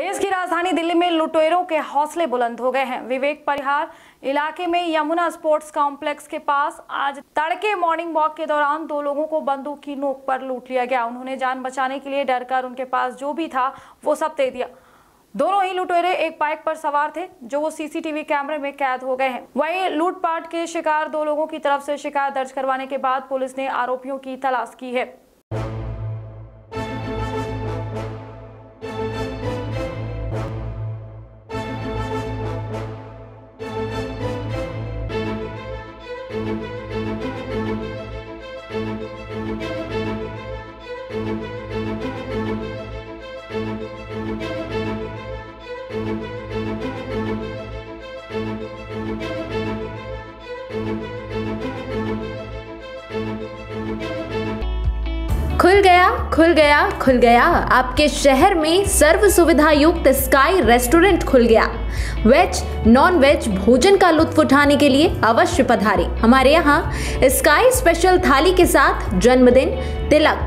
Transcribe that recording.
देश की राजधानी दिल्ली में लुटेरों के हौसले बुलंद हो गए हैं। विवेक परिहार इलाके में यमुना स्पोर्ट्स कॉम्प्लेक्स के पास आज तड़के मॉर्निंग वॉक के दौरान दो लोगों को बंदूक की नोक पर लूट लिया गया। उन्होंने जान बचाने के लिए डरकर उनके पास जो भी था, वो सब दे दिया। दोनों ही लुटेरे एक बाइक पर सवार थे, जो वो सीसीटीवी कैमरे में कैद हो गए हैं। वहीं लूटपाट के शिकार दो लोगों की तरफ़ से शिकायत दर्ज करवाने के बाद पुलिस ने आरोपियों की तलाश की है। खुल गया खुल गया खुल गया। आपके शहर में सर्व सुविधा युक्त स्काई रेस्टोरेंट खुल गया। वेज नॉन वेज भोजन का लुत्फ उठाने के लिए अवश्य पधारें। हमारे यहाँ स्काई स्पेशल थाली के साथ जन्मदिन, तिलक